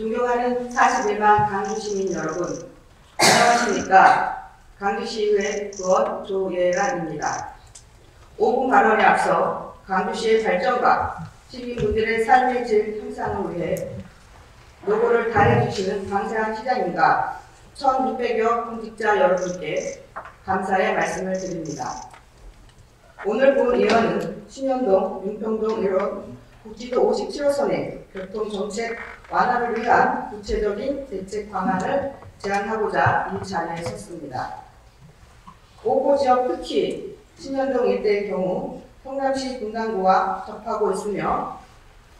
존경하는 41만 강주시민 여러분, 안녕하십니까. 강주시의회 의원 조예란입니다. 5분 발언에 앞서 강주시의 발전과 시민분들의 삶의 질 향상을 위해 노고를 다해주시는 강세한 시장님과 1,600여 공직자 여러분께 감사의 말씀을 드립니다. 오늘 본 의원은 신현동, 윤평동 의원 국지도 57호선의 교통정책 완화를 위한 구체적인 대책 방안을 제안하고자 이 자리에 섰습니다. 오고 지역 특히 신현동 일대의 경우 성남시 분당구와 접하고 있으며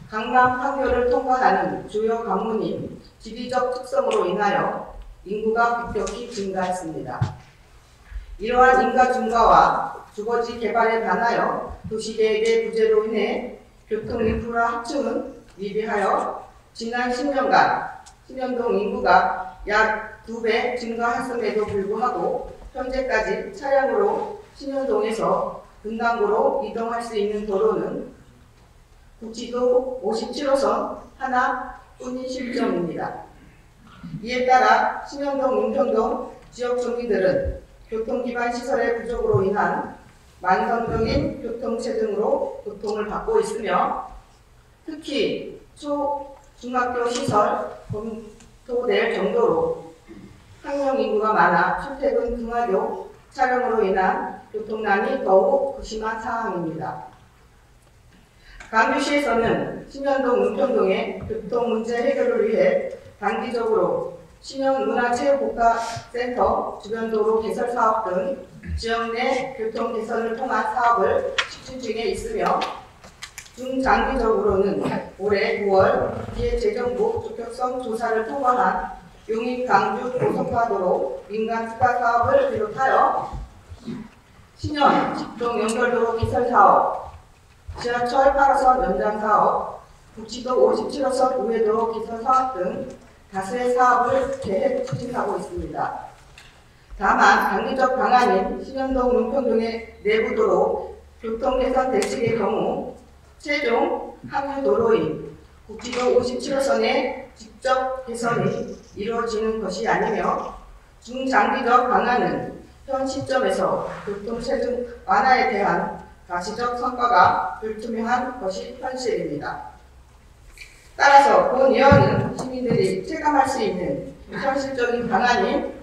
강남 판교를 통과하는 주요 관문인 지리적 특성으로 인하여 인구가 급격히 증가했습니다. 이러한 인가 증가와 주거지 개발에 반하여 도시계획의 부재로 인해 교통 인프라 확충은 미비하여 지난 10년간 신현동 인구가 약두배 증가했음에도 불구하고 현재까지 차량으로 신현동에서 분당구로 이동할 수 있는 도로는 국지도 57호선 하나뿐인 실정입니다. 이에 따라 신현동, 윤평동 지역 주민들은 교통기반 시설의 부족으로 인한 만성적인 교통체 등으로 고통을 받고 있으며 특히 초, 중학교 시설 검토될 정도로 학령 인구가 많아 출퇴근 등하교 촬영으로 인한 교통난이 더욱 극심한 상황입니다. 강주시에서는 신현동 은평동의 교통 문제 해결을 위해 단기적으로 신현문화체육국가센터 주변 도로 개설 사업 등 지역 내 교통 개선을 통한 사업을 추진 중에 있으며 중장기적으로는 올해 9월 기획재정부 적격성 조사를 통과한 용인 강주 고속화도로 민간 특화 사업을 비롯하여 신현 직동 연결도로 개설 사업, 지하철 8호선 연장 사업, 국지도 57호선 우회도로 개설 사업 등 다수의 사업을 계획 추진하고 있습니다. 다만 단기적 방안인 신현동 논평동의 내부도로 교통 개선 대책의 경우 최종 항유 도로인 국지도 57호선의 직접 개선이 이루어지는 것이 아니며 중장기적 방안은 현 시점에서 교통체증 완화에 대한 가시적 성과가 불투명한 것이 현실입니다. 따라서 본 의원은 시민들이 체감할 수 있는 현실적인 방안인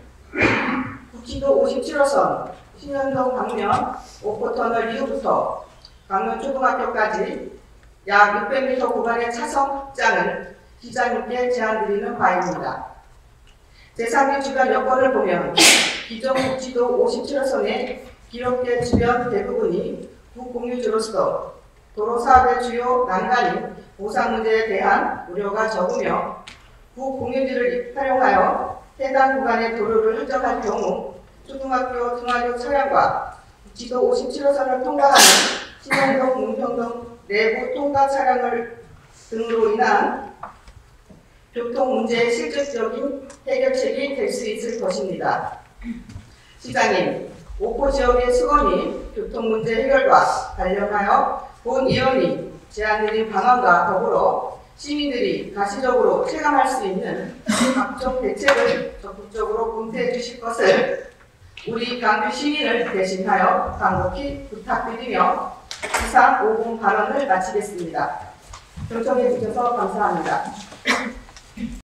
국지도 57호선 신현동 방면 오포터널 이후부터 방면 초등학교까지 약 600m 구간의 차선 확장을 기자님께 제안드리는 바입니다. 제3의 주변 여건을 보면 기존 국지도 57호선의 기록된 주변 대부분이 구공유지로서 도로 사업의 주요 난관인 보상 문제에 대한 우려가 적으며 구공유지를 활용하여 해당 구간의 도로를 흔적할 경우 초등학교 등하교 차량과 국지도 57호선을 통과하는 신현동, 문평동 내부 통과 차량을 등으로 인한 교통 문제의 실질적인 해결책이 될 수 있을 것입니다. 시장님, 오포 지역의 수건이 교통 문제 해결과 관련하여 본 의원이 제안드린 방안과 더불어 시민들이 가시적으로 체감할 수 있는 각종 대책을 적극적으로 검토해 주실 것을 우리 강주 시민을 대신하여 간곡히 부탁드리며 이상 5분 발언을 마치겠습니다. 경청해 주셔서 감사합니다.